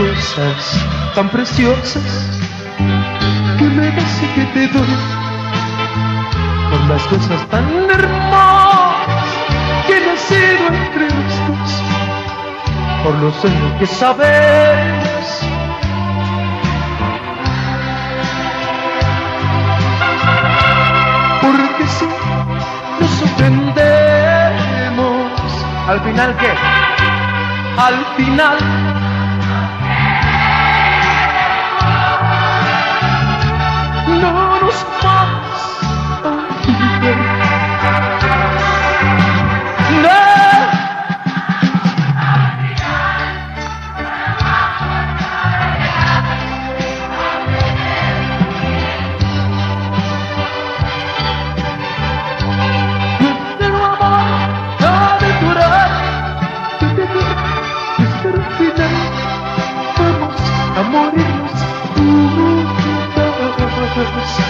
cosas tan preciosas que me das que te doy. Por las cosas tan hermosas que he nacido entre los dos. Por los lo que sabes Porque si nos ofendemos, al final qué? Al final amores, tu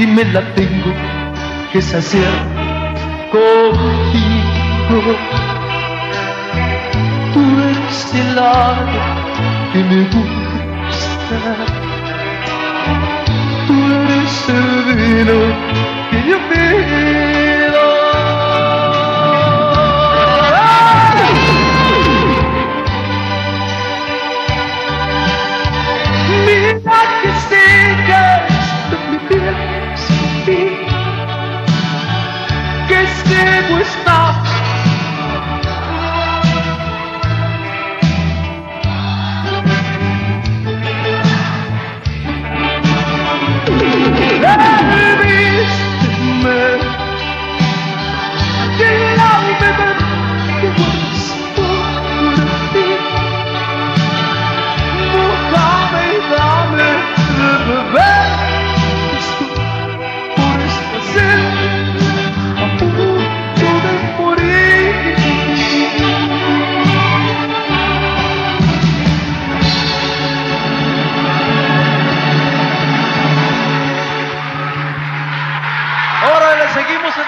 y me la tengo que saciar contigo. Tú eres el ave que me gusta, tú eres el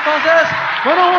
Entonces, bueno.